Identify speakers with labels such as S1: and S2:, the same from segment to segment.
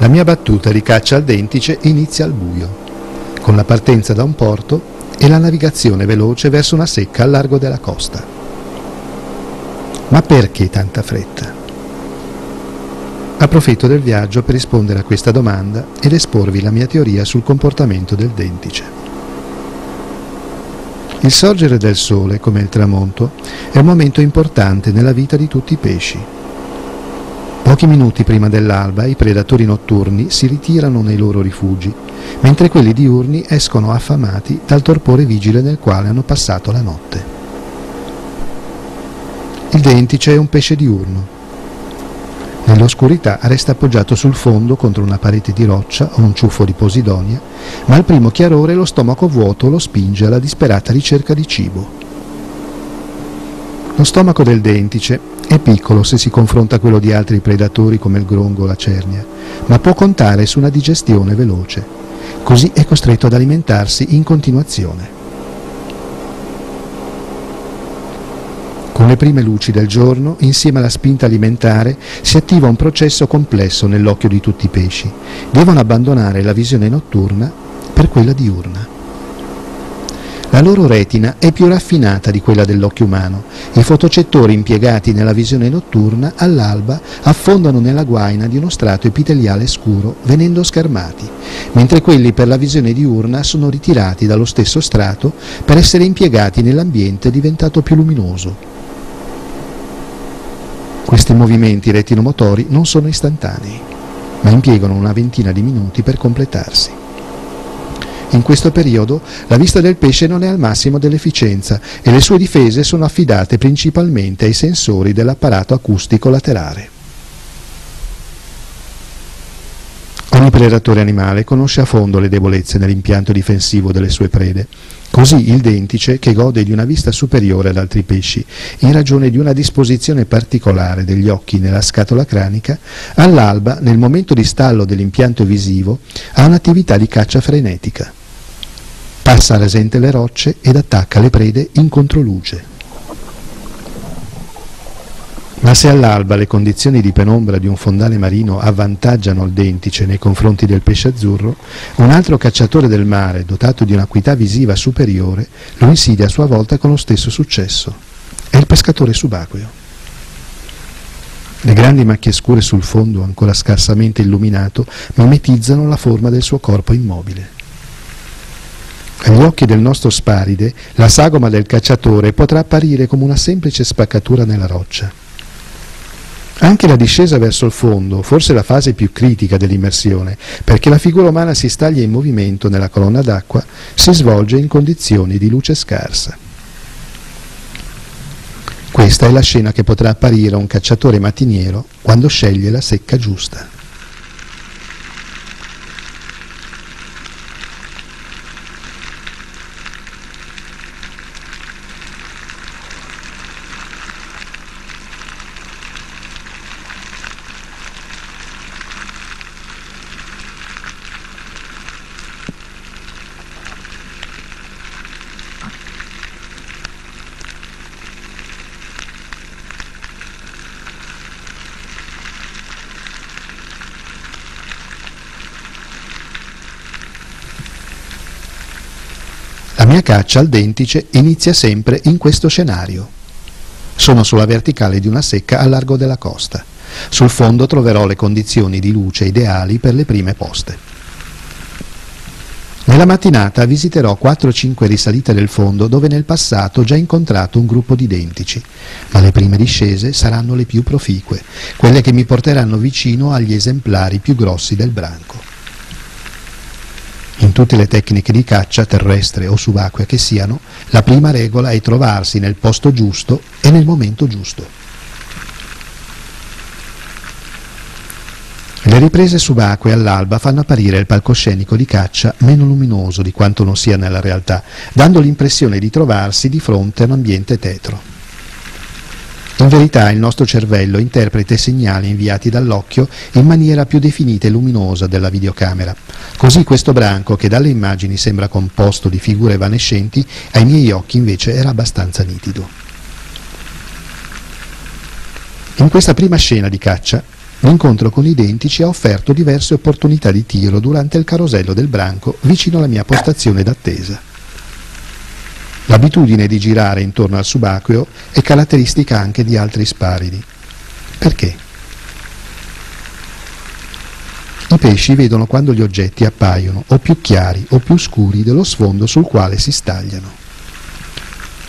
S1: La mia battuta di caccia al dentice inizia al buio, con la partenza da un porto e la navigazione veloce verso una secca al largo della costa. Ma perché tanta fretta? Approfitto del viaggio per rispondere a questa domanda ed esporvi la mia teoria sul comportamento del dentice. Il sorgere del sole, come il tramonto, è un momento importante nella vita di tutti i pesci Pochi minuti prima dell'alba i predatori notturni si ritirano nei loro rifugi, mentre quelli diurni escono affamati dal torpore vigile nel quale hanno passato la notte. Il dentice è un pesce diurno. Nell'oscurità resta appoggiato sul fondo contro una parete di roccia o un ciuffo di posidonia, ma al primo chiarore lo stomaco vuoto lo spinge alla disperata ricerca di cibo. Lo stomaco del dentice è piccolo se si confronta a quello di altri predatori come il grongo o la cernia, ma può contare su una digestione veloce. Così è costretto ad alimentarsi in continuazione. Con le prime luci del giorno, insieme alla spinta alimentare, si attiva un processo complesso nell'occhio di tutti i pesci. Devono abbandonare la visione notturna per quella diurna. La loro retina è più raffinata di quella dell'occhio umano. I fotocettori impiegati nella visione notturna all'alba affondano nella guaina di uno strato epiteliale scuro, venendo schermati, mentre quelli per la visione diurna sono ritirati dallo stesso strato per essere impiegati nell'ambiente diventato più luminoso. Questi movimenti retinomotori non sono istantanei, ma impiegano una ventina di minuti per completarsi. In questo periodo la vista del pesce non è al massimo dell'efficienza e le sue difese sono affidate principalmente ai sensori dell'apparato acustico laterale. Ogni predatore animale conosce a fondo le debolezze nell'impianto difensivo delle sue prede. Così il dentice, che gode di una vista superiore ad altri pesci, in ragione di una disposizione particolare degli occhi nella scatola cranica, all'alba, nel momento di stallo dell'impianto visivo, ha un'attività di caccia frenetica. Passa rasente le rocce ed attacca le prede in controluce. Ma se all'alba le condizioni di penombra di un fondale marino avvantaggiano il dentice nei confronti del pesce azzurro, un altro cacciatore del mare, dotato di un'acuità visiva superiore, lo insidia a sua volta con lo stesso successo. È il pescatore subacqueo. Le grandi macchie scure sul fondo, ancora scarsamente illuminato, mimetizzano la forma del suo corpo immobile. Agli occhi del nostro sparide, la sagoma del cacciatore potrà apparire come una semplice spaccatura nella roccia. Anche la discesa verso il fondo, forse la fase più critica dell'immersione, perché la figura umana si staglia in movimento nella colonna d'acqua, si svolge in condizioni di luce scarsa. Questa è la scena che potrà apparire a un cacciatore mattiniero quando sceglie la secca giusta. mia caccia al dentice inizia sempre in questo scenario. Sono sulla verticale di una secca a largo della costa. Sul fondo troverò le condizioni di luce ideali per le prime poste. Nella mattinata visiterò 4-5 risalite del fondo dove nel passato ho già incontrato un gruppo di dentici, ma le prime discese saranno le più proficue, quelle che mi porteranno vicino agli esemplari più grossi del branco. In tutte le tecniche di caccia, terrestre o subacquea che siano, la prima regola è trovarsi nel posto giusto e nel momento giusto. Le riprese subacquee all'alba fanno apparire il palcoscenico di caccia meno luminoso di quanto non sia nella realtà, dando l'impressione di trovarsi di fronte a un ambiente tetro. In verità il nostro cervello interpreta i segnali inviati dall'occhio in maniera più definita e luminosa della videocamera. Così questo branco, che dalle immagini sembra composto di figure evanescenti, ai miei occhi invece era abbastanza nitido. In questa prima scena di caccia L'incontro con i dentici ha offerto diverse opportunità di tiro durante il carosello del branco vicino alla mia postazione d'attesa. L'abitudine di girare intorno al subacqueo è caratteristica anche di altri sparidi. Perché? I pesci vedono quando gli oggetti appaiono o più chiari o più scuri dello sfondo sul quale si stagliano.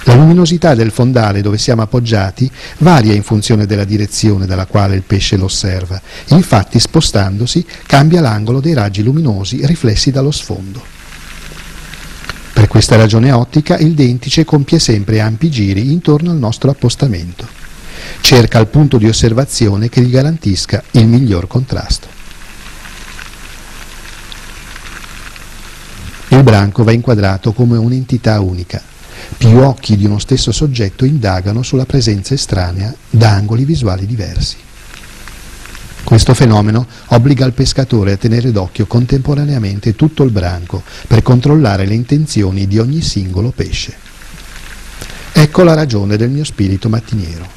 S1: La luminosità del fondale dove siamo appoggiati varia in funzione della direzione dalla quale il pesce lo osserva, infatti spostandosi cambia l'angolo dei raggi luminosi riflessi dallo sfondo. Per questa ragione ottica il dentice compie sempre ampi giri intorno al nostro appostamento. Cerca il punto di osservazione che gli garantisca il miglior contrasto. Il branco va inquadrato come un'entità unica. Più occhi di uno stesso soggetto indagano sulla presenza estranea da angoli visuali diversi. Questo fenomeno obbliga il pescatore a tenere d'occhio contemporaneamente tutto il branco per controllare le intenzioni di ogni singolo pesce. Ecco la ragione del mio spirito mattiniero.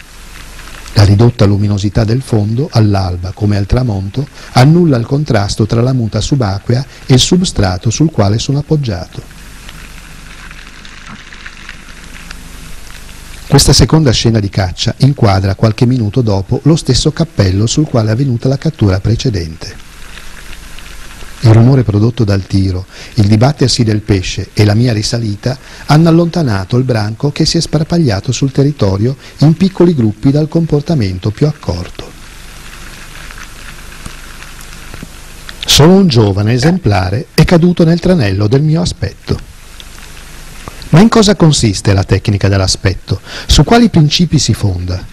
S1: La ridotta luminosità del fondo, all'alba come al tramonto, annulla il contrasto tra la muta subacquea e il substrato sul quale sono appoggiato. Questa seconda scena di caccia inquadra qualche minuto dopo lo stesso cappello sul quale è avvenuta la cattura precedente. Il rumore prodotto dal tiro, il dibattersi del pesce e la mia risalita hanno allontanato il branco che si è sparpagliato sul territorio in piccoli gruppi dal comportamento più accorto. Solo un giovane esemplare è caduto nel tranello del mio aspetto. Ma in cosa consiste la tecnica dell'aspetto? Su quali principi si fonda?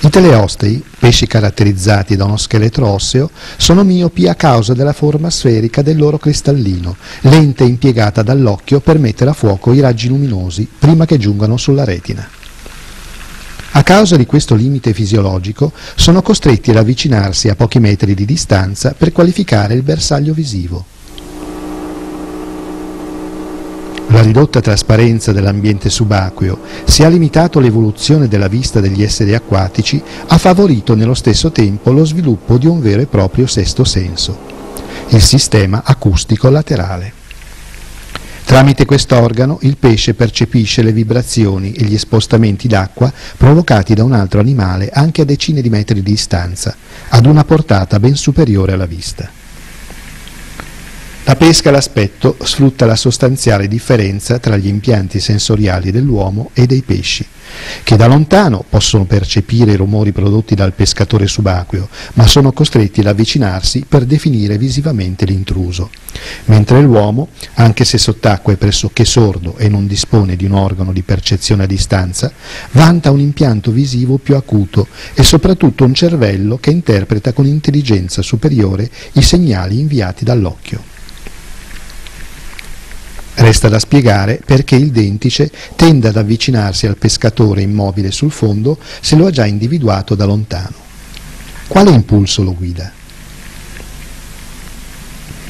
S1: I teleostei, pesci caratterizzati da uno scheletro osseo, sono miopi a causa della forma sferica del loro cristallino, lente impiegata dall'occhio per mettere a fuoco i raggi luminosi prima che giungano sulla retina. A causa di questo limite fisiologico sono costretti ad avvicinarsi a pochi metri di distanza per qualificare il bersaglio visivo. La ridotta trasparenza dell'ambiente subacqueo, sia limitato l'evoluzione della vista degli esseri acquatici, ha favorito nello stesso tempo lo sviluppo di un vero e proprio sesto senso, il sistema acustico laterale. Tramite quest'organo il pesce percepisce le vibrazioni e gli spostamenti d'acqua provocati da un altro animale anche a decine di metri di distanza, ad una portata ben superiore alla vista. La pesca all'aspetto sfrutta la sostanziale differenza tra gli impianti sensoriali dell'uomo e dei pesci, che da lontano possono percepire i rumori prodotti dal pescatore subacqueo, ma sono costretti ad avvicinarsi per definire visivamente l'intruso, mentre l'uomo, anche se sott'acqua è pressoché sordo e non dispone di un organo di percezione a distanza, vanta un impianto visivo più acuto e soprattutto un cervello che interpreta con intelligenza superiore i segnali inviati dall'occhio. Resta da spiegare perché il dentice tende ad avvicinarsi al pescatore immobile sul fondo se lo ha già individuato da lontano. Quale impulso lo guida?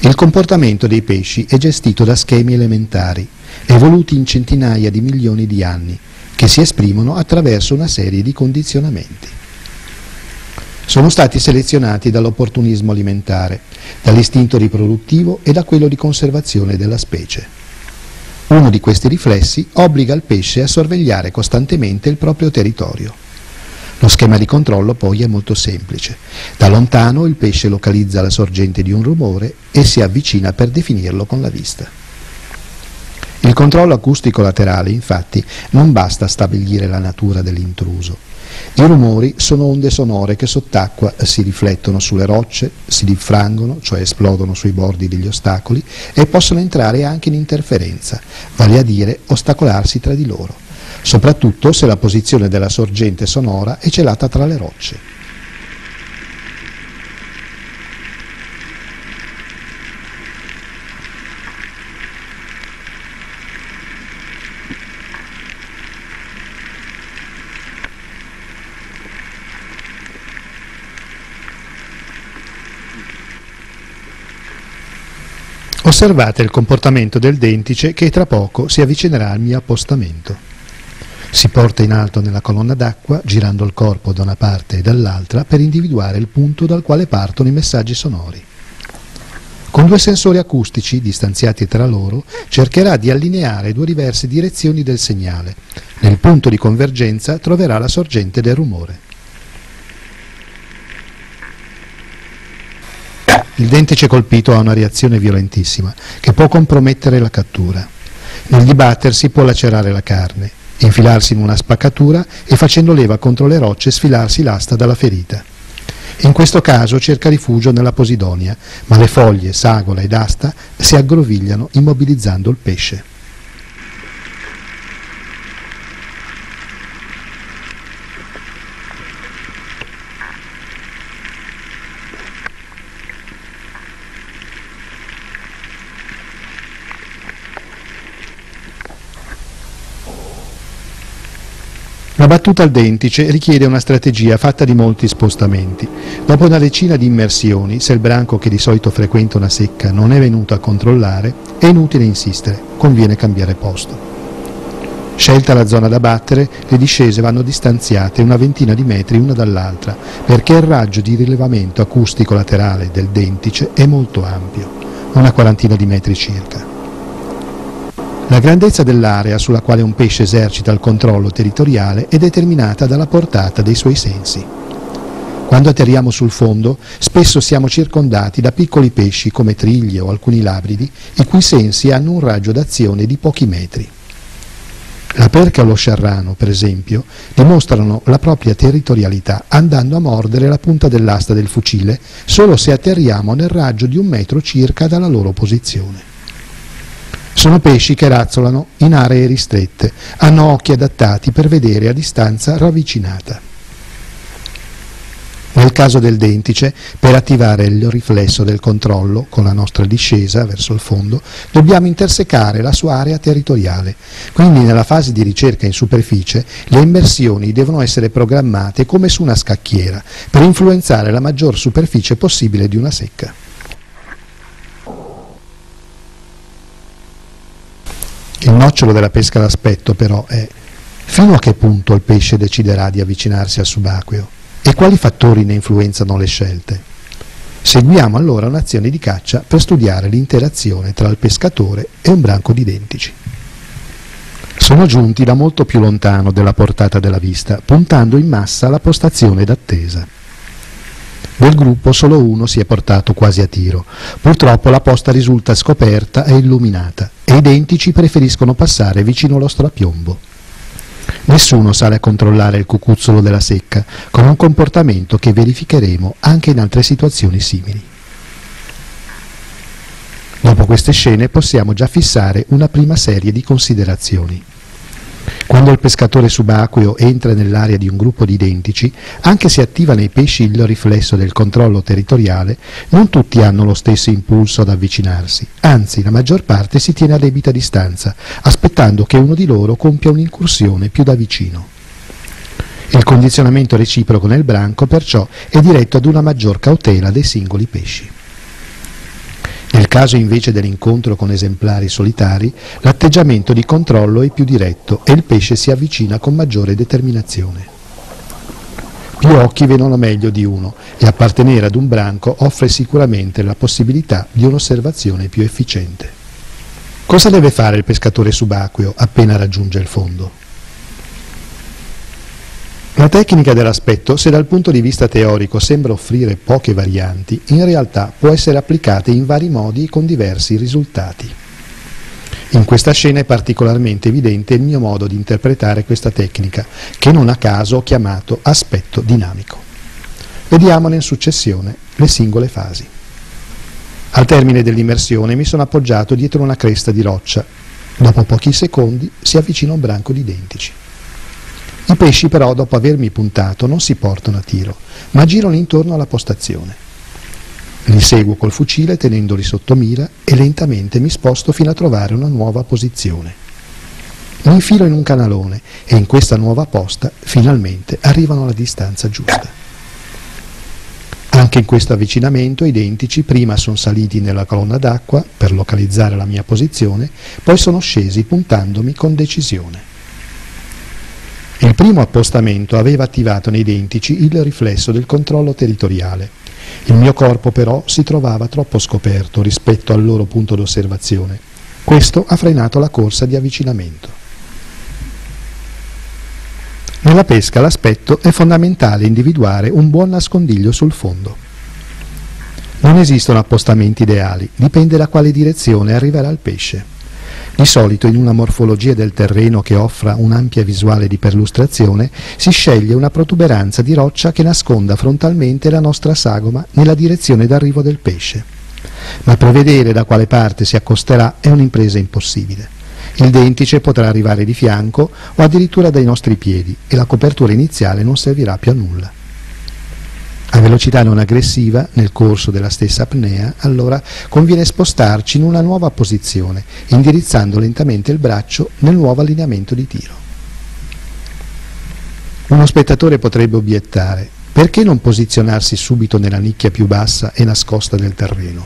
S1: Il comportamento dei pesci è gestito da schemi elementari, evoluti in centinaia di milioni di anni, che si esprimono attraverso una serie di condizionamenti. Sono stati selezionati dall'opportunismo alimentare, dall'istinto riproduttivo e da quello di conservazione della specie. Uno di questi riflessi obbliga il pesce a sorvegliare costantemente il proprio territorio. Lo schema di controllo poi è molto semplice. Da lontano il pesce localizza la sorgente di un rumore e si avvicina per definirlo con la vista. Il controllo acustico laterale, infatti, non basta stabilire la natura dell'intruso. I rumori sono onde sonore che sott'acqua si riflettono sulle rocce, si diffrangono, cioè esplodono sui bordi degli ostacoli, e possono entrare anche in interferenza, vale a dire ostacolarsi tra di loro, soprattutto se la posizione della sorgente sonora è celata tra le rocce. Osservate il comportamento del dentice che tra poco si avvicinerà al mio appostamento. Si porta in alto nella colonna d'acqua, girando il corpo da una parte e dall'altra per individuare il punto dal quale partono i messaggi sonori. Con due sensori acustici distanziati tra loro, cercherà di allineare due diverse direzioni del segnale. Nel punto di convergenza troverà la sorgente del rumore. Il dentice colpito ha una reazione violentissima che può compromettere la cattura. Nel dibattersi può lacerare la carne, infilarsi in una spaccatura e facendo leva contro le rocce sfilarsi l'asta dalla ferita. In questo caso cerca rifugio nella Posidonia, ma le foglie, sagola ed asta si aggrovigliano immobilizzando il pesce. La battuta al dentice richiede una strategia fatta di molti spostamenti. Dopo una decina di immersioni, se il branco che di solito frequenta una secca non è venuto a controllare, è inutile insistere, conviene cambiare posto. Scelta la zona da battere, le discese vanno distanziate una ventina di metri una dall'altra, perché il raggio di rilevamento acustico laterale del dentice è molto ampio, una quarantina di metri circa. La grandezza dell'area sulla quale un pesce esercita il controllo territoriale è determinata dalla portata dei suoi sensi. Quando atterriamo sul fondo, spesso siamo circondati da piccoli pesci come triglie o alcuni labridi, i cui sensi hanno un raggio d'azione di pochi metri. La perca o lo sciarrano, per esempio, dimostrano la propria territorialità andando a mordere la punta dell'asta del fucile solo se atterriamo nel raggio di un metro circa dalla loro posizione. Sono pesci che razzolano in aree ristrette, hanno occhi adattati per vedere a distanza ravvicinata. Nel caso del dentice, per attivare il riflesso del controllo con la nostra discesa verso il fondo, dobbiamo intersecare la sua area territoriale. Quindi nella fase di ricerca in superficie le immersioni devono essere programmate come su una scacchiera per influenzare la maggior superficie possibile di una secca. Il nocciolo della pesca d'aspetto però è fino a che punto il pesce deciderà di avvicinarsi al subacqueo e quali fattori ne influenzano le scelte. Seguiamo allora un'azione di caccia per studiare l'interazione tra il pescatore e un branco di dentici. Sono giunti da molto più lontano della portata della vista, puntando in massa alla postazione d'attesa. Del gruppo solo uno si è portato quasi a tiro. Purtroppo la posta risulta scoperta e illuminata e i dentici preferiscono passare vicino allo strapiombo. Nessuno sale a controllare il cucuzzolo della secca, con un comportamento che verificheremo anche in altre situazioni simili. Dopo queste scene possiamo già fissare una prima serie di considerazioni. Quando il pescatore subacqueo entra nell'area di un gruppo di identici, anche se attiva nei pesci il riflesso del controllo territoriale, non tutti hanno lo stesso impulso ad avvicinarsi, anzi la maggior parte si tiene a debita distanza, aspettando che uno di loro compia un'incursione più da vicino. Il condizionamento reciproco nel branco perciò è diretto ad una maggior cautela dei singoli pesci. Nel caso invece dell'incontro con esemplari solitari, l'atteggiamento di controllo è più diretto e il pesce si avvicina con maggiore determinazione. Più occhi vedono meglio di uno e appartenere ad un branco offre sicuramente la possibilità di un'osservazione più efficiente. Cosa deve fare il pescatore subacqueo appena raggiunge il fondo? La tecnica dell'aspetto, se dal punto di vista teorico sembra offrire poche varianti, in realtà può essere applicata in vari modi con diversi risultati. In questa scena è particolarmente evidente il mio modo di interpretare questa tecnica, che non a caso ho chiamato aspetto dinamico. Vediamone in successione le singole fasi. Al termine dell'immersione mi sono appoggiato dietro una cresta di roccia. Dopo pochi secondi si avvicina un branco di dentici. I pesci però, dopo avermi puntato, non si portano a tiro, ma girano intorno alla postazione. Li seguo col fucile tenendoli sotto mira e lentamente mi sposto fino a trovare una nuova posizione. Mi infilo in un canalone e in questa nuova posta finalmente arrivano alla distanza giusta. Anche in questo avvicinamento i dentici prima sono saliti nella colonna d'acqua per localizzare la mia posizione, poi sono scesi puntandomi con decisione. Il primo appostamento aveva attivato nei dentici il riflesso del controllo territoriale. Il mio corpo però si trovava troppo scoperto rispetto al loro punto d'osservazione. Questo ha frenato la corsa di avvicinamento. Nella pesca l'aspetto è fondamentale individuare un buon nascondiglio sul fondo. Non esistono appostamenti ideali, dipende da quale direzione arriverà il pesce. Di solito in una morfologia del terreno che offra un'ampia visuale di perlustrazione si sceglie una protuberanza di roccia che nasconda frontalmente la nostra sagoma nella direzione d'arrivo del pesce. Ma prevedere da quale parte si accosterà è un'impresa impossibile. Il dentice potrà arrivare di fianco o addirittura dai nostri piedi e la copertura iniziale non servirà più a nulla. A velocità non aggressiva, nel corso della stessa apnea, allora conviene spostarci in una nuova posizione, indirizzando lentamente il braccio nel nuovo allineamento di tiro. Uno spettatore potrebbe obiettare, perché non posizionarsi subito nella nicchia più bassa e nascosta del terreno?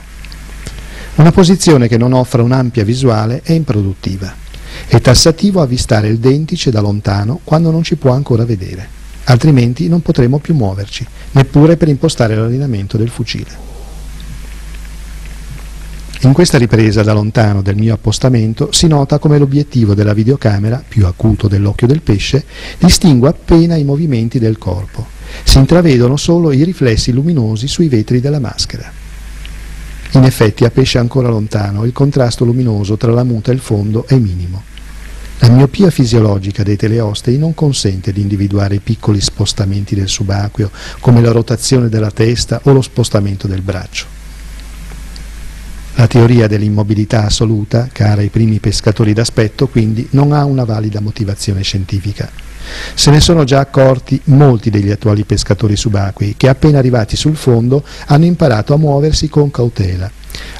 S1: Una posizione che non offra un'ampia visuale è improduttiva. È tassativo avvistare il dentice da lontano quando non ci può ancora vedere altrimenti non potremo più muoverci, neppure per impostare l'allineamento del fucile. In questa ripresa da lontano del mio appostamento si nota come l'obiettivo della videocamera, più acuto dell'occhio del pesce, distingua appena i movimenti del corpo. Si intravedono solo i riflessi luminosi sui vetri della maschera. In effetti a pesce ancora lontano il contrasto luminoso tra la muta e il fondo è minimo. La miopia fisiologica dei teleostei non consente di individuare i piccoli spostamenti del subacqueo, come la rotazione della testa o lo spostamento del braccio. La teoria dell'immobilità assoluta, cara ai primi pescatori d'aspetto, quindi non ha una valida motivazione scientifica. Se ne sono già accorti molti degli attuali pescatori subacquei che appena arrivati sul fondo hanno imparato a muoversi con cautela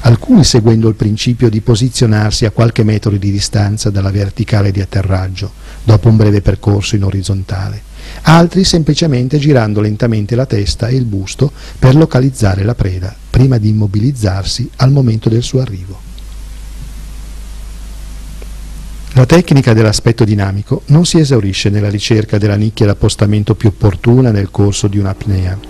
S1: alcuni seguendo il principio di posizionarsi a qualche metro di distanza dalla verticale di atterraggio, dopo un breve percorso in orizzontale, altri semplicemente girando lentamente la testa e il busto per localizzare la preda, prima di immobilizzarsi al momento del suo arrivo. La tecnica dell'aspetto dinamico non si esaurisce nella ricerca della nicchia d'appostamento più opportuna nel corso di un'apnea,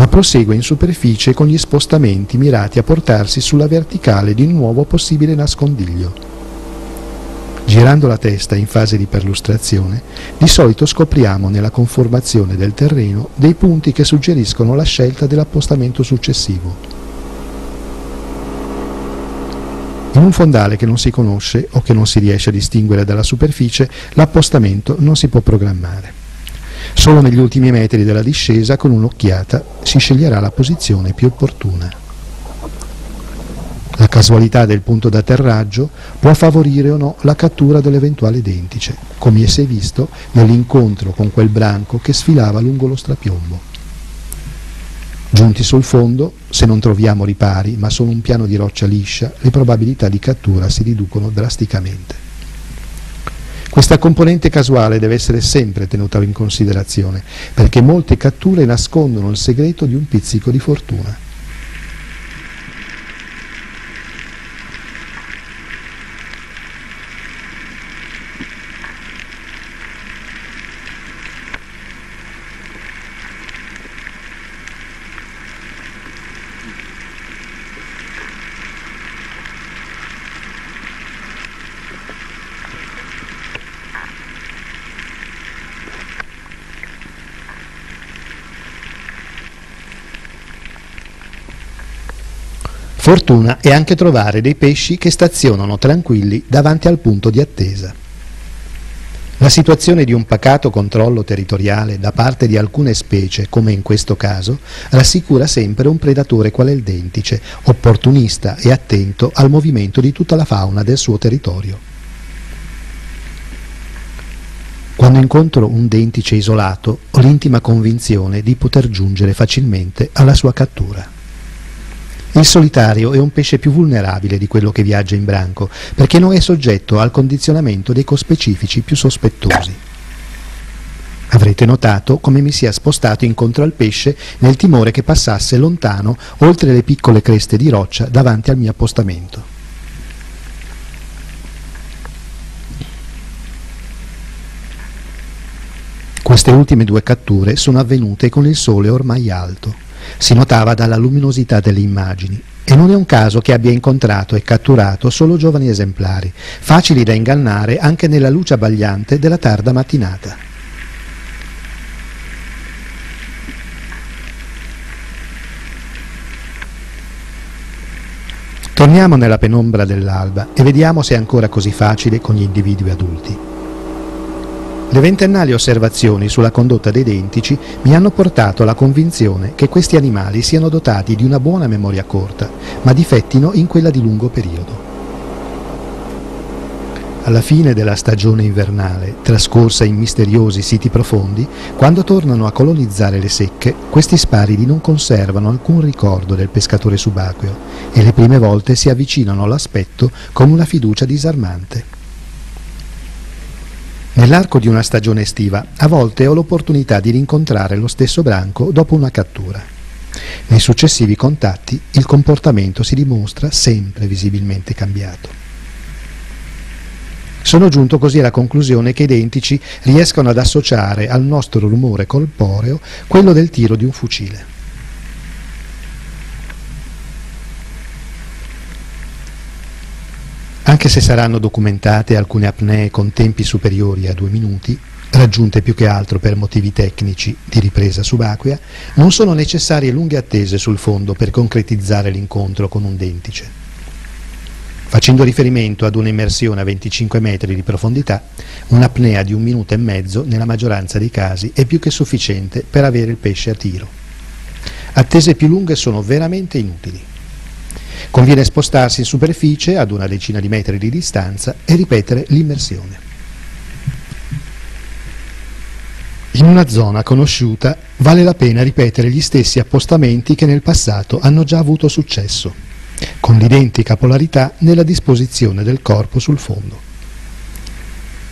S1: ma prosegue in superficie con gli spostamenti mirati a portarsi sulla verticale di un nuovo possibile nascondiglio. Girando la testa in fase di perlustrazione, di solito scopriamo nella conformazione del terreno dei punti che suggeriscono la scelta dell'appostamento successivo. In un fondale che non si conosce o che non si riesce a distinguere dalla superficie, l'appostamento non si può programmare. Solo negli ultimi metri della discesa, con un'occhiata, si sceglierà la posizione più opportuna. La casualità del punto d'atterraggio può favorire o no la cattura dell'eventuale dentice, come si è visto nell'incontro con quel branco che sfilava lungo lo strapiombo. Giunti sul fondo, se non troviamo ripari, ma solo un piano di roccia liscia, le probabilità di cattura si riducono drasticamente. Questa componente casuale deve essere sempre tenuta in considerazione, perché molte catture nascondono il segreto di un pizzico di fortuna. Fortuna è anche trovare dei pesci che stazionano tranquilli davanti al punto di attesa. La situazione di un pacato controllo territoriale da parte di alcune specie, come in questo caso, rassicura sempre un predatore quale il dentice, opportunista e attento al movimento di tutta la fauna del suo territorio. Quando incontro un dentice isolato ho l'intima convinzione di poter giungere facilmente alla sua cattura. Il solitario è un pesce più vulnerabile di quello che viaggia in branco, perché non è soggetto al condizionamento dei cospecifici più sospettosi. Avrete notato come mi sia spostato incontro al pesce nel timore che passasse lontano oltre le piccole creste di roccia davanti al mio appostamento. Queste ultime due catture sono avvenute con il sole ormai alto. Si notava dalla luminosità delle immagini e non è un caso che abbia incontrato e catturato solo giovani esemplari, facili da ingannare anche nella luce abbagliante della tarda mattinata. Torniamo nella penombra dell'alba e vediamo se è ancora così facile con gli individui adulti. Le ventennali osservazioni sulla condotta dei dentici mi hanno portato alla convinzione che questi animali siano dotati di una buona memoria corta, ma difettino in quella di lungo periodo. Alla fine della stagione invernale, trascorsa in misteriosi siti profondi, quando tornano a colonizzare le secche, questi sparidi non conservano alcun ricordo del pescatore subacqueo e le prime volte si avvicinano all'aspetto con una fiducia disarmante. Nell'arco di una stagione estiva, a volte ho l'opportunità di rincontrare lo stesso branco dopo una cattura. Nei successivi contatti il comportamento si dimostra sempre visibilmente cambiato. Sono giunto così alla conclusione che i dentici riescono ad associare al nostro rumore corporeo quello del tiro di un fucile. Anche se saranno documentate alcune apnee con tempi superiori a due minuti, raggiunte più che altro per motivi tecnici di ripresa subacquea, non sono necessarie lunghe attese sul fondo per concretizzare l'incontro con un dentice. Facendo riferimento ad un'immersione a 25 metri di profondità, un'apnea di un minuto e mezzo nella maggioranza dei casi è più che sufficiente per avere il pesce a tiro. Attese più lunghe sono veramente inutili. Conviene spostarsi in superficie ad una decina di metri di distanza e ripetere l'immersione. In una zona conosciuta vale la pena ripetere gli stessi appostamenti che nel passato hanno già avuto successo con l'identica polarità nella disposizione del corpo sul fondo.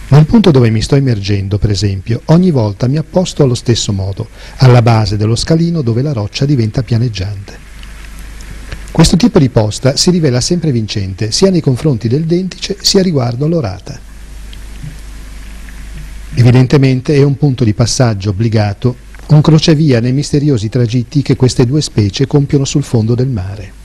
S1: Nel punto dove mi sto immergendo, per esempio, ogni volta mi apposto allo stesso modo, alla base dello scalino dove la roccia diventa pianeggiante. Questo tipo di posta si rivela sempre vincente, sia nei confronti del dentice, sia riguardo all'orata. Evidentemente è un punto di passaggio obbligato, un crocevia nei misteriosi tragitti che queste due specie compiono sul fondo del mare.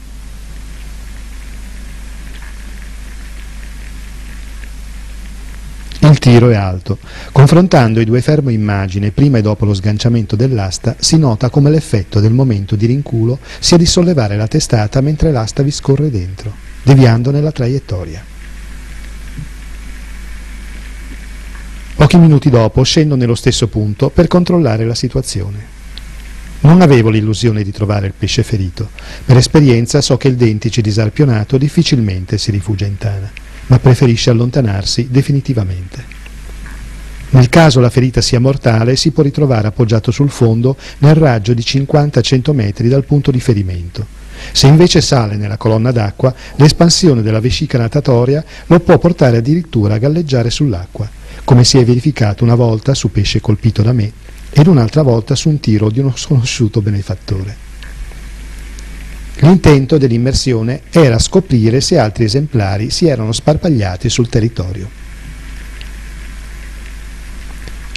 S1: Tiro è alto. Confrontando i due fermo immagine prima e dopo lo sganciamento dell'asta, si nota come l'effetto del momento di rinculo sia di sollevare la testata mentre l'asta vi scorre dentro, deviandone la traiettoria. Pochi minuti dopo scendo nello stesso punto per controllare la situazione. Non avevo l'illusione di trovare il pesce ferito. Per esperienza so che il dentice disarpionato difficilmente si rifugia in tana ma preferisce allontanarsi definitivamente. Nel caso la ferita sia mortale, si può ritrovare appoggiato sul fondo nel raggio di 50-100 metri dal punto di ferimento. Se invece sale nella colonna d'acqua, l'espansione della vescica natatoria lo può portare addirittura a galleggiare sull'acqua, come si è verificato una volta su pesce colpito da me ed un'altra volta su un tiro di uno sconosciuto benefattore. L'intento dell'immersione era scoprire se altri esemplari si erano sparpagliati sul territorio.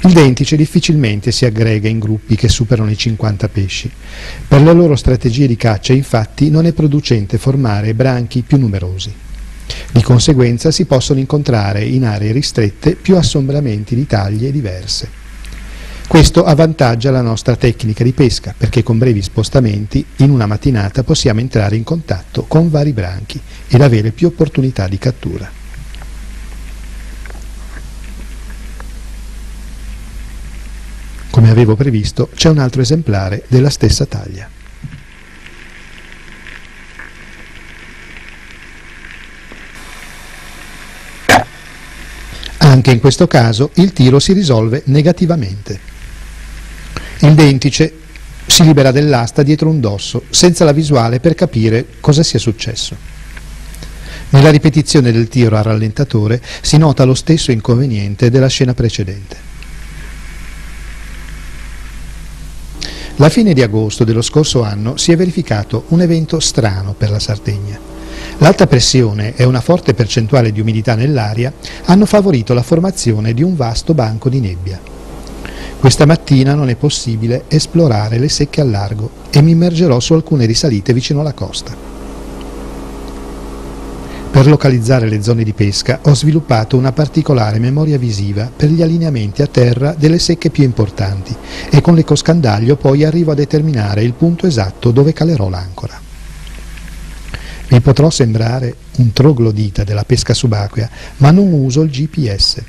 S1: Il dentice difficilmente si aggrega in gruppi che superano i 50 pesci. Per le loro strategie di caccia, infatti, non è producente formare branchi più numerosi. Di conseguenza si possono incontrare in aree ristrette più assombramenti di taglie diverse. Questo avvantaggia la nostra tecnica di pesca perché con brevi spostamenti in una mattinata possiamo entrare in contatto con vari branchi ed avere più opportunità di cattura. Come avevo previsto c'è un altro esemplare della stessa taglia. Anche in questo caso il tiro si risolve negativamente. Il dentice si libera dell'asta dietro un dosso, senza la visuale per capire cosa sia successo. Nella ripetizione del tiro a rallentatore si nota lo stesso inconveniente della scena precedente. La fine di agosto dello scorso anno si è verificato un evento strano per la Sardegna. L'alta pressione e una forte percentuale di umidità nell'aria hanno favorito la formazione di un vasto banco di nebbia. Questa mattina non è possibile esplorare le secche al largo e mi immergerò su alcune risalite vicino alla costa. Per localizzare le zone di pesca ho sviluppato una particolare memoria visiva per gli allineamenti a terra delle secche più importanti e con l'ecoscandaglio poi arrivo a determinare il punto esatto dove calerò l'ancora. Vi potrò sembrare un troglodita della pesca subacquea, ma non uso il GPS.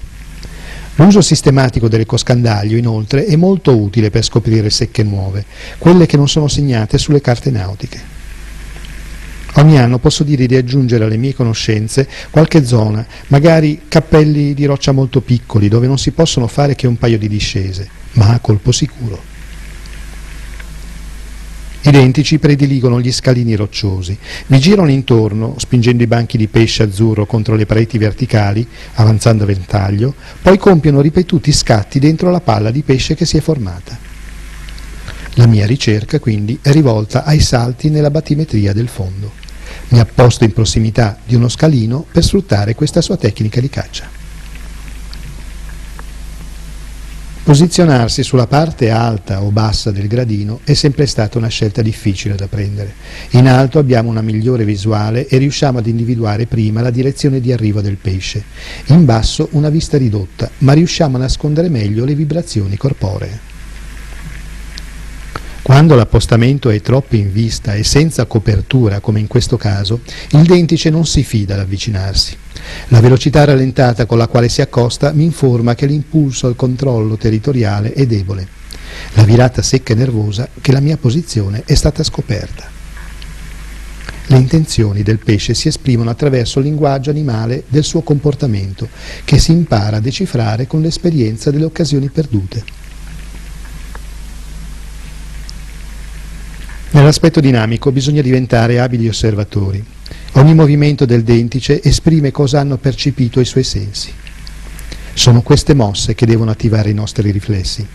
S1: L'uso sistematico dell'ecoscandaglio, inoltre, è molto utile per scoprire secche nuove, quelle che non sono segnate sulle carte nautiche. Ogni anno posso dire di aggiungere alle mie conoscenze qualche zona, magari cappelli di roccia molto piccoli dove non si possono fare che un paio di discese, ma a colpo sicuro. I dentici prediligono gli scalini rocciosi, vi girano intorno, spingendo i banchi di pesce azzurro contro le pareti verticali, avanzando a ventaglio, poi compiono ripetuti scatti dentro la palla di pesce che si è formata. La mia ricerca quindi è rivolta ai salti nella battimetria del fondo. Mi apposto in prossimità di uno scalino per sfruttare questa sua tecnica di caccia. Posizionarsi sulla parte alta o bassa del gradino è sempre stata una scelta difficile da prendere. In alto abbiamo una migliore visuale e riusciamo ad individuare prima la direzione di arrivo del pesce. In basso una vista ridotta, ma riusciamo a nascondere meglio le vibrazioni corporee. Quando l'appostamento è troppo in vista e senza copertura, come in questo caso, il dentice non si fida ad avvicinarsi. La velocità rallentata con la quale si accosta mi informa che l'impulso al controllo territoriale è debole. La virata secca e nervosa che la mia posizione è stata scoperta. Le intenzioni del pesce si esprimono attraverso il linguaggio animale del suo comportamento, che si impara a decifrare con l'esperienza delle occasioni perdute. Nell'aspetto dinamico bisogna diventare abili osservatori. Ogni movimento del dentice esprime cosa hanno percepito i suoi sensi. Sono queste mosse che devono attivare i nostri riflessi.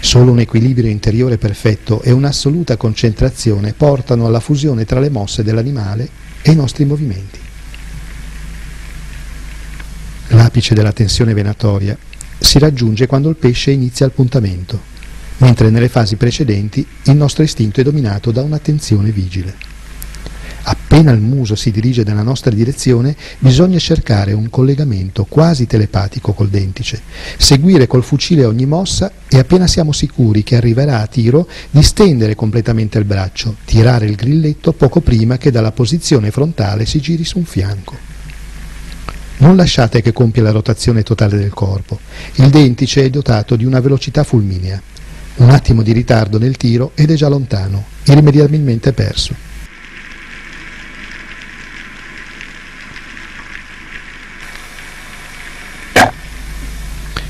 S1: Solo un equilibrio interiore perfetto e un'assoluta concentrazione portano alla fusione tra le mosse dell'animale e i nostri movimenti. L'apice della tensione venatoria si raggiunge quando il pesce inizia il puntamento mentre nelle fasi precedenti il nostro istinto è dominato da un'attenzione vigile. Appena il muso si dirige nella nostra direzione, bisogna cercare un collegamento quasi telepatico col dentice, seguire col fucile ogni mossa e appena siamo sicuri che arriverà a tiro, distendere completamente il braccio, tirare il grilletto poco prima che dalla posizione frontale si giri su un fianco. Non lasciate che compia la rotazione totale del corpo. Il dentice è dotato di una velocità fulminea. Un attimo di ritardo nel tiro ed è già lontano, irrimediabilmente perso.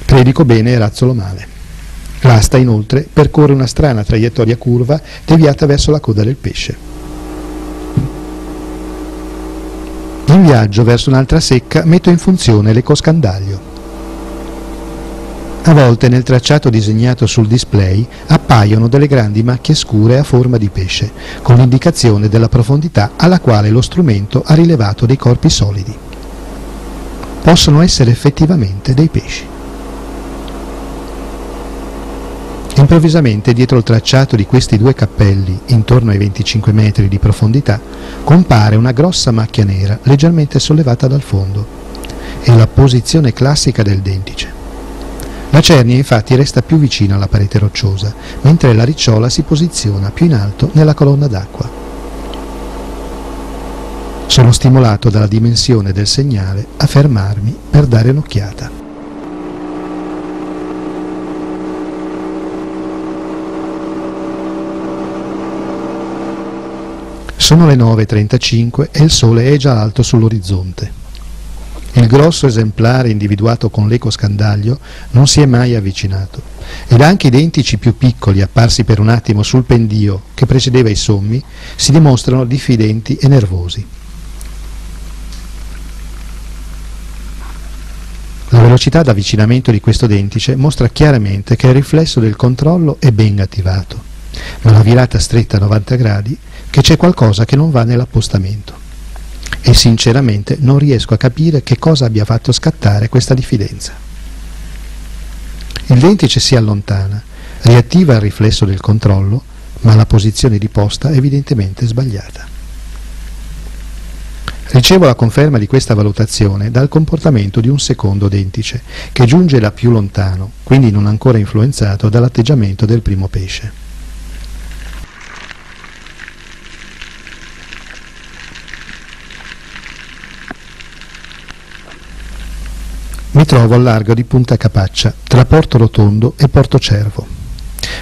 S1: Predico bene e razzolo male. L'asta inoltre percorre una strana traiettoria curva deviata verso la coda del pesce. In viaggio verso un'altra secca metto in funzione l'ecoscandaglio. A volte nel tracciato disegnato sul display appaiono delle grandi macchie scure a forma di pesce, con l'indicazione della profondità alla quale lo strumento ha rilevato dei corpi solidi. Possono essere effettivamente dei pesci. Improvvisamente dietro il tracciato di questi due cappelli, intorno ai 25 metri di profondità, compare una grossa macchia nera leggermente sollevata dal fondo. È la posizione classica del dentice. La cernia infatti resta più vicina alla parete rocciosa, mentre la ricciola si posiziona più in alto nella colonna d'acqua. Sono stimolato dalla dimensione del segnale a fermarmi per dare un'occhiata. Sono le 9.35 e il sole è già alto sull'orizzonte. Il grosso esemplare individuato con l'eco scandaglio non si è mai avvicinato. Ed anche i dentici più piccoli apparsi per un attimo sul pendio che precedeva i sommi si dimostrano diffidenti e nervosi. La velocità d'avvicinamento di questo dentice mostra chiaramente che il riflesso del controllo è ben attivato, ma la virata stretta a 90 gradi che c'è qualcosa che non va nell'appostamento e sinceramente non riesco a capire che cosa abbia fatto scattare questa diffidenza. Il dentice si allontana, riattiva il riflesso del controllo, ma la posizione di posta è evidentemente sbagliata. Ricevo la conferma di questa valutazione dal comportamento di un secondo dentice, che giunge da più lontano, quindi non ancora influenzato dall'atteggiamento del primo pesce. Mi trovo al largo di Punta Capaccia, tra Porto Rotondo e Porto Cervo.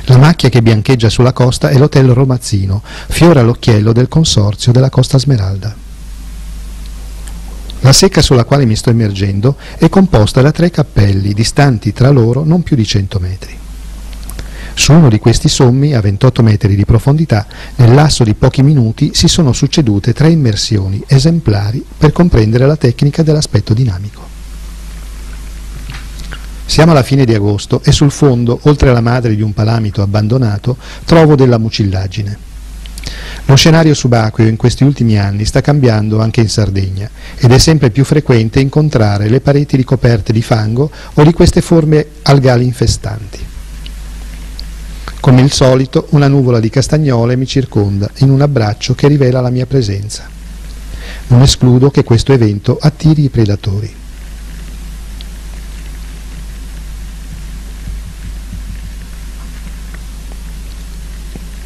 S1: La macchia che biancheggia sulla costa è l'hotel Romazzino, fiore all'occhiello del consorzio della Costa Smeralda. La secca sulla quale mi sto immergendo è composta da tre cappelli, distanti tra loro non più di 100 metri. Su uno di questi sommi, a 28 metri di profondità, nel lasso di pochi minuti si sono succedute tre immersioni esemplari per comprendere la tecnica dell'aspetto dinamico. Siamo alla fine di agosto e sul fondo, oltre alla madre di un palamito abbandonato, trovo della mucillaggine. Lo scenario subacqueo in questi ultimi anni sta cambiando anche in Sardegna ed è sempre più frequente incontrare le pareti ricoperte di fango o di queste forme algali infestanti. Come il solito, una nuvola di castagnole mi circonda in un abbraccio che rivela la mia presenza. Non escludo che questo evento attiri i predatori.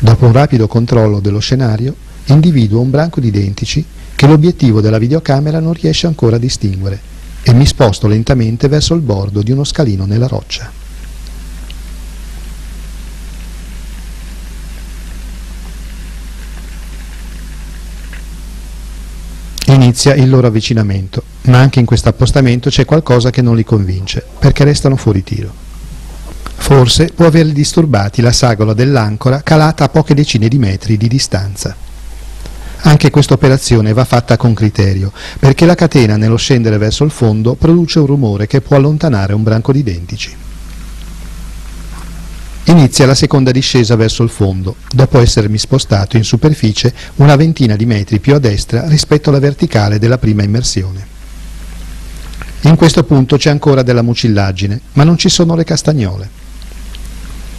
S1: Dopo un rapido controllo dello scenario, individuo un branco di dentici che l'obiettivo della videocamera non riesce ancora a distinguere e mi sposto lentamente verso il bordo di uno scalino nella roccia. Inizia il loro avvicinamento, ma anche in questo appostamento c'è qualcosa che non li convince, perché restano fuori tiro. Forse può averli disturbati la sagola dell'ancora calata a poche decine di metri di distanza. Anche questa operazione va fatta con criterio, perché la catena nello scendere verso il fondo produce un rumore che può allontanare un branco di dentici. Inizia la seconda discesa verso il fondo, dopo essermi spostato in superficie una ventina di metri più a destra rispetto alla verticale della prima immersione. In questo punto c'è ancora della mucillaggine, ma non ci sono le castagnole.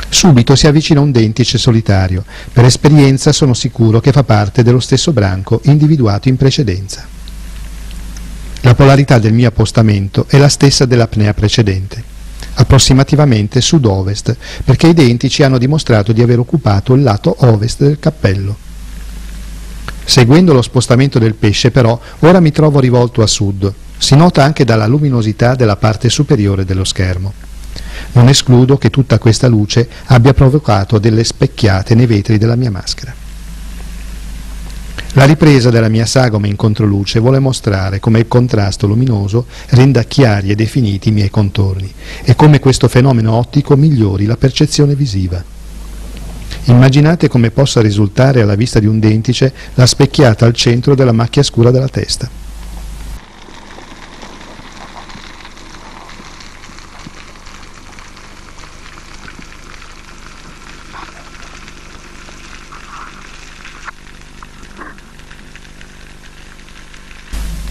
S1: Subito si avvicina un dentice solitario. Per esperienza sono sicuro che fa parte dello stesso branco individuato in precedenza. La polarità del mio appostamento è la stessa dell'apnea precedente, approssimativamente sud-ovest, perché i dentici hanno dimostrato di aver occupato il lato ovest del cappello. Seguendo lo spostamento del pesce, però, ora mi trovo rivolto a sud. Si nota anche dalla luminosità della parte superiore dello schermo. Non escludo che tutta questa luce abbia provocato delle specchiate nei vetri della mia maschera. La ripresa della mia sagoma in controluce vuole mostrare come il contrasto luminoso renda chiari e definiti i miei contorni e come questo fenomeno ottico migliori la percezione visiva. Immaginate come possa risultare alla vista di un dentice la specchiata al centro della macchia scura della testa.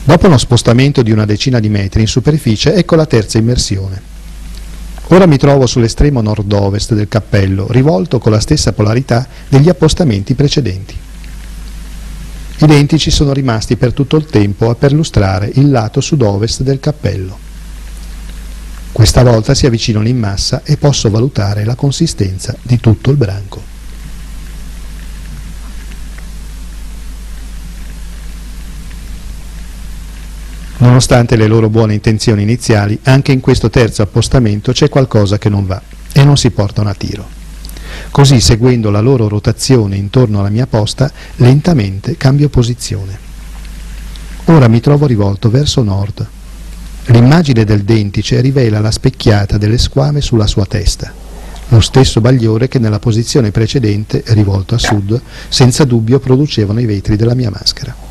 S1: Dopo uno spostamento di una decina di metri in superficie, ecco la terza immersione. Ora mi trovo sull'estremo nord-ovest del cappello, rivolto con la stessa polarità degli appostamenti precedenti. I dentici sono rimasti per tutto il tempo a perlustrare il lato sud-ovest del cappello. Questa volta si avvicinano in massa e posso valutare la consistenza di tutto il branco. Nonostante le loro buone intenzioni iniziali, anche in questo terzo appostamento c'è qualcosa che non va e non si portano a tiro. Così, seguendo la loro rotazione intorno alla mia posta, lentamente cambio posizione. Ora mi trovo rivolto verso nord. L'immagine del dentice rivela la specchiata delle squame sulla sua testa, lo stesso bagliore che nella posizione precedente, rivolto a sud, senza dubbio producevano i vetri della mia maschera.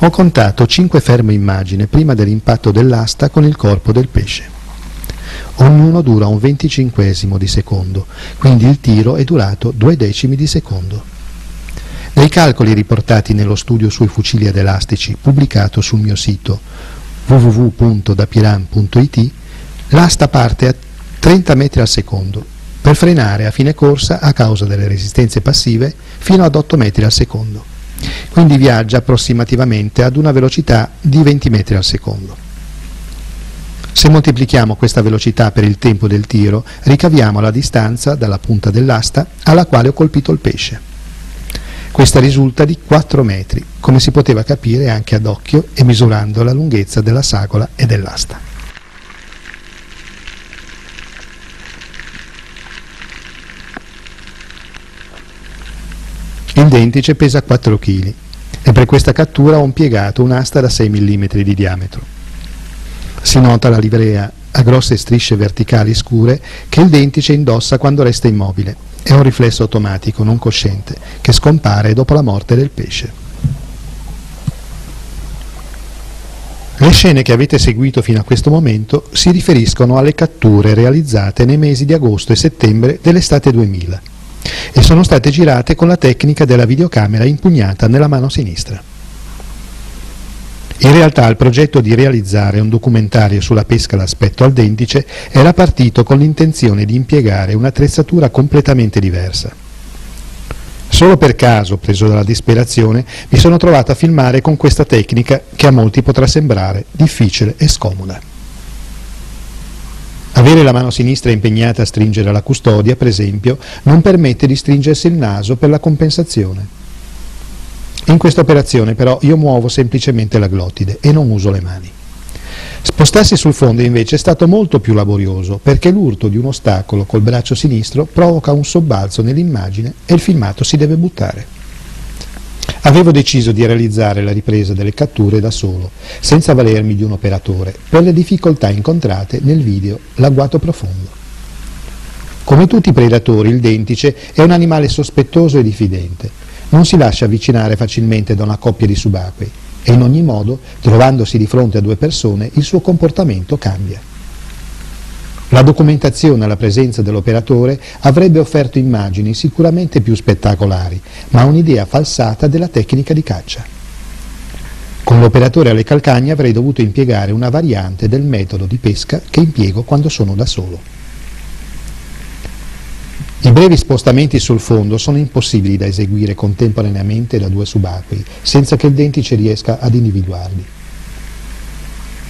S1: Ho contato cinque ferme immagini prima dell'impatto dell'asta con il corpo del pesce. Ognuno dura un venticinquesimo di secondo, quindi il tiro è durato due decimi di secondo. Nei calcoli riportati nello studio sui fucili ad elastici pubblicato sul mio sito www.dapiran.it, l'asta parte a 30 metri al secondo, per frenare a fine corsa a causa delle resistenze passive fino ad 8 metri al secondo. Quindi viaggia approssimativamente ad una velocità di 20 metri al secondo. Se moltiplichiamo questa velocità per il tempo del tiro, ricaviamo la distanza dalla punta dell'asta alla quale ho colpito il pesce. Questa risulta di 4 metri, come si poteva capire anche ad occhio e misurando la lunghezza della sagola e dell'asta. Il dentice pesa 4 kg e per questa cattura ho impiegato un'asta da 6 mm di diametro. Si nota la livrea a grosse strisce verticali scure che il dentice indossa quando resta immobile. È un riflesso automatico, non cosciente, che scompare dopo la morte del pesce. Le scene che avete seguito fino a questo momento si riferiscono alle catture realizzate nei mesi di agosto e settembre dell'estate 2000 e sono state girate con la tecnica della videocamera impugnata nella mano sinistra. In realtà il progetto di realizzare un documentario sulla pesca d'aspetto al dentice era partito con l'intenzione di impiegare un'attrezzatura completamente diversa. Solo per caso, preso dalla disperazione, mi sono trovato a filmare con questa tecnica che a molti potrà sembrare difficile e scomoda. Avere la mano sinistra impegnata a stringere la custodia, per esempio, non permette di stringersi il naso per la compensazione. In questa operazione però io muovo semplicemente la glottide e non uso le mani. Spostarsi sul fondo invece è stato molto più laborioso perché l'urto di un ostacolo col braccio sinistro provoca un sobbalzo nell'immagine e il filmato si deve buttare. Avevo deciso di realizzare la ripresa delle catture da solo, senza valermi di un operatore, per le difficoltà incontrate nel video L'agguato profondo. Come tutti i predatori, il dentice è un animale sospettoso e diffidente. Non si lascia avvicinare facilmente da una coppia di subacquei e in ogni modo, trovandosi di fronte a due persone, il suo comportamento cambia. La documentazione alla presenza dell'operatore avrebbe offerto immagini sicuramente più spettacolari, ma un'idea falsata della tecnica di caccia. Con l'operatore alle calcagna avrei dovuto impiegare una variante del metodo di pesca che impiego quando sono da solo. I brevi spostamenti sul fondo sono impossibili da eseguire contemporaneamente da due subacquei, senza che il dentice riesca ad individuarli.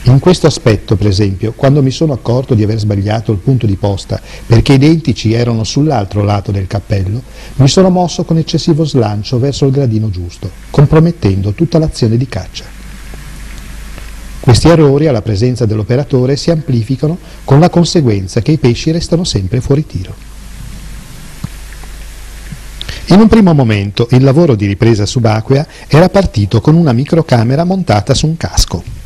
S1: In questo aspetto, per esempio, quando mi sono accorto di aver sbagliato il punto di posta perché i dentici erano sull'altro lato del cappello, mi sono mosso con eccessivo slancio verso il gradino giusto, compromettendo tutta l'azione di caccia. Questi errori alla presenza dell'operatore si amplificano con la conseguenza che i pesci restano sempre fuori tiro. In un primo momento il lavoro di ripresa subacquea era partito con una microcamera montata su un casco.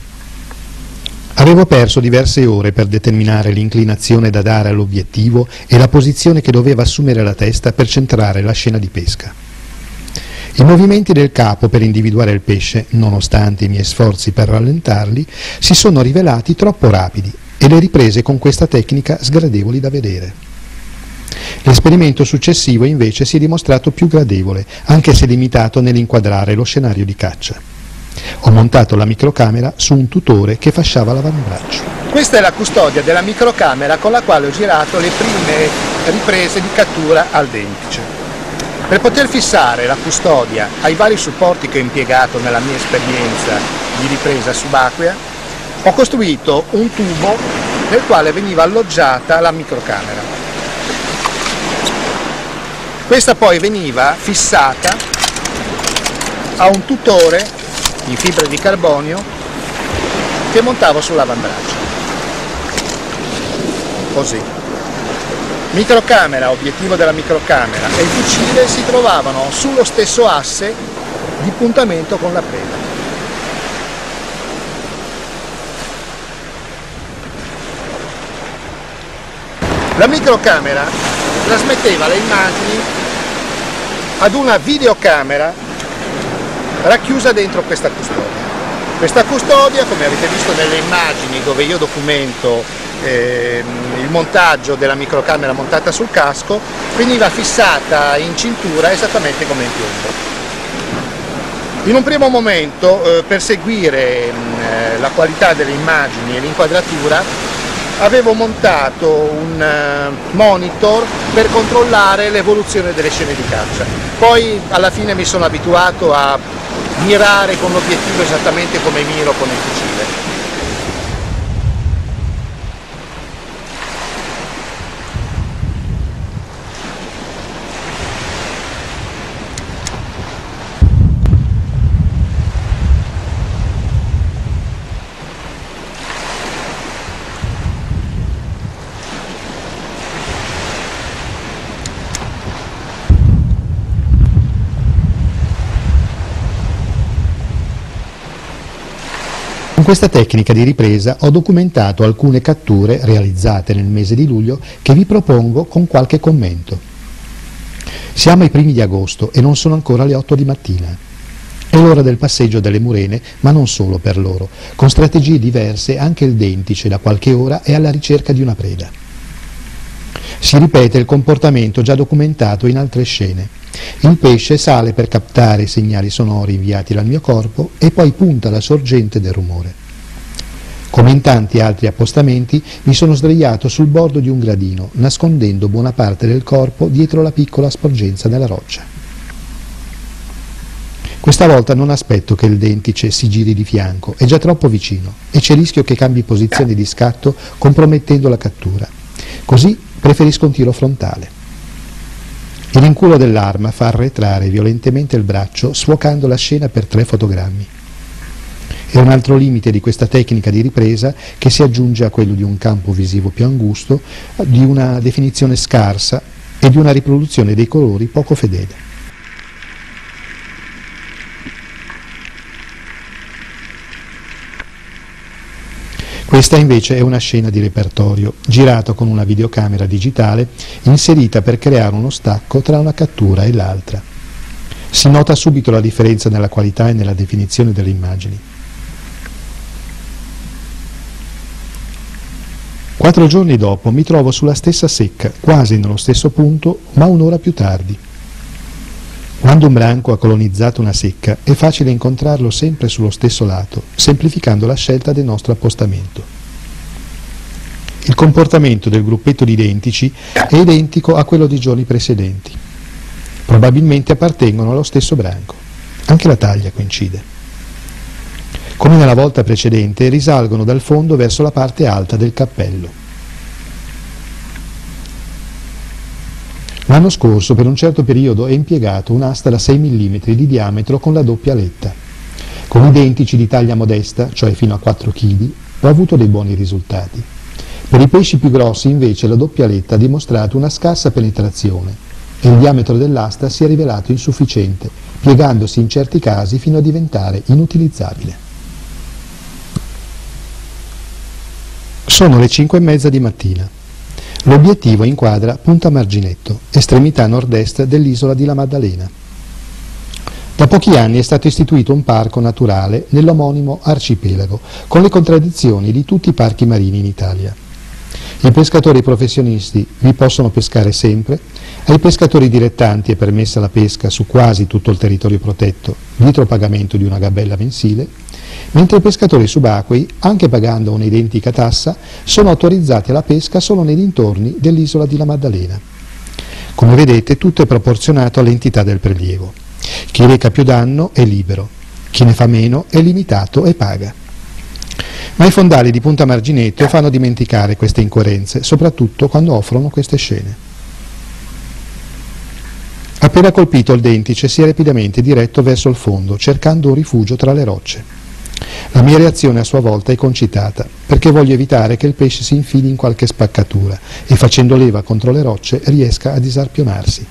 S1: Avevo perso diverse ore per determinare l'inclinazione da dare all'obiettivo e la posizione che doveva assumere la testa per centrare la scena di pesca. I movimenti del capo per individuare il pesce, nonostante i miei sforzi per rallentarli, si sono rivelati troppo rapidi e le riprese con questa tecnica sgradevoli da vedere. L'esperimento successivo invece si è dimostrato più gradevole, anche se limitato nell'inquadrare lo scenario di caccia. Ho montato la microcamera su un tutore che fasciava l'avambraccio.
S2: Questa è la custodia della microcamera con la quale ho girato le prime riprese di cattura al dentice. Per poter fissare la custodia ai vari supporti che ho impiegato nella mia esperienza di ripresa subacquea, ho costruito un tubo nel quale veniva alloggiata la microcamera. Questa poi veniva fissata a un tutore in fibra di carbonio che montavo sull'avambraccio. Così. Microcamera, obiettivo della microcamera e il fucile si trovavano sullo stesso asse di puntamento con la preda. La microcamera trasmetteva le immagini ad una videocamera racchiusa dentro questa custodia. Questa custodia, come avete visto nelle immagini dove io documento eh, il montaggio della microcamera montata sul casco, veniva fissata in cintura esattamente come in piombo. In un primo momento, eh, per seguire mh, eh, la qualità delle immagini e l'inquadratura, avevo montato un uh, monitor per controllare l'evoluzione delle scene di caccia. Poi alla fine mi sono abituato a mirare con l'obiettivo esattamente come miro con il fucile.
S1: Questa tecnica di ripresa ho documentato alcune catture realizzate nel mese di luglio che vi propongo con qualche commento. Siamo ai primi di agosto e non sono ancora le 8 di mattina. È l'ora del passeggio delle murene, ma non solo per loro. Con strategie diverse anche il dentice da qualche ora è alla ricerca di una preda. Si ripete il comportamento già documentato in altre scene. Il pesce sale per captare i segnali sonori inviati dal mio corpo e poi punta alla sorgente del rumore. Come in tanti altri appostamenti, mi sono sdraiato sul bordo di un gradino, nascondendo buona parte del corpo dietro la piccola sporgenza della roccia. Questa volta non aspetto che il dentice si giri di fianco, è già troppo vicino e c'è il rischio che cambi posizione di scatto compromettendo la cattura. Così preferisco un tiro frontale. Il rinculo dell'arma fa arretrare violentemente il braccio, sfocando la scena per tre fotogrammi. È un altro limite di questa tecnica di ripresa che si aggiunge a quello di un campo visivo più angusto, di una definizione scarsa e di una riproduzione dei colori poco fedele. Questa invece è una scena di repertorio, girata con una videocamera digitale inserita per creare uno stacco tra una cattura e l'altra. Si nota subito la differenza nella qualità e nella definizione delle immagini. Quattro giorni dopo mi trovo sulla stessa secca, quasi nello stesso punto, ma un'ora più tardi. Quando un branco ha colonizzato una secca è facile incontrarlo sempre sullo stesso lato, semplificando la scelta del nostro appostamento. Il comportamento del gruppetto di identici è identico a quello di giorni precedenti. Probabilmente appartengono allo stesso branco. Anche la taglia coincide. Come nella volta precedente, risalgono dal fondo verso la parte alta del cappello. L'anno scorso per un certo periodo è impiegato un'asta da 6 mm di diametro con la doppia aletta. Con i dentici di taglia modesta, cioè fino a 4 kg, ho avuto dei buoni risultati. Per i pesci più grossi invece la doppia aletta ha dimostrato una scarsa penetrazione e il diametro dell'asta si è rivelato insufficiente, piegandosi in certi casi fino a diventare inutilizzabile. Sono le 5 e mezza di mattina. L'obiettivo inquadra Punta Marginetto, estremità nord-est dell'isola di La Maddalena. Da pochi anni è stato istituito un parco naturale nell'omonimo arcipelago, con le contraddizioni di tutti i parchi marini in Italia. I pescatori professionisti vi possono pescare sempre, ai pescatori dilettanti è permessa la pesca su quasi tutto il territorio protetto, dietro pagamento di una gabella mensile, mentre i pescatori subacquei, anche pagando un'identica tassa, sono autorizzati alla pesca solo nei dintorni dell'isola di La Maddalena. Come vedete tutto è proporzionato all'entità del prelievo. Chi reca più danno è libero, chi ne fa meno è limitato e paga. Ma i fondali di Punta Marginetto fanno dimenticare queste incoerenze, soprattutto quando offrono queste scene. Appena colpito il dentice si è rapidamente diretto verso il fondo, cercando un rifugio tra le rocce. La mia reazione a sua volta è concitata, perché voglio evitare che il pesce si infili in qualche spaccatura e facendo leva contro le rocce riesca a disarpionarsi.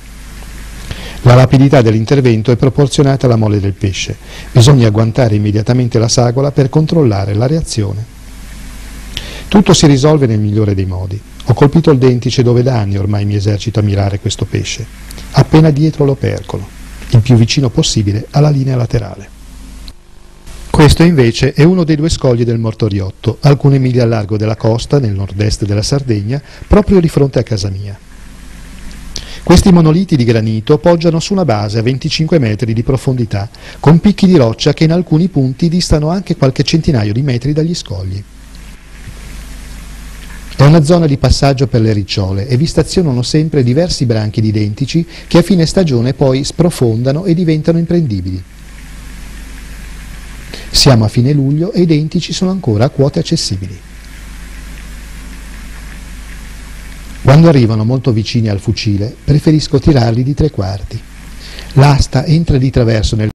S1: La rapidità dell'intervento è proporzionata alla mole del pesce. Bisogna agguantare immediatamente la sagola per controllare la reazione. Tutto si risolve nel migliore dei modi. Ho colpito il dentice dove da anni ormai mi esercito a mirare questo pesce, appena dietro l'opercolo, il più vicino possibile alla linea laterale. Questo invece è uno dei due scogli del Mortoriotto, alcune miglia a largo della costa, nel nord-est della Sardegna, proprio di fronte a casa mia. Questi monoliti di granito poggiano su una base a 25 metri di profondità, con picchi di roccia che in alcuni punti distano anche qualche centinaio di metri dagli scogli. È una zona di passaggio per le ricciole e vi stazionano sempre diversi branchi di identici che a fine stagione poi sprofondano e diventano imprendibili. Siamo a fine luglio e i dentici sono ancora a quote accessibili. Quando arrivano molto vicini al fucile, preferisco tirarli di tre quarti. L'asta entra di traverso nel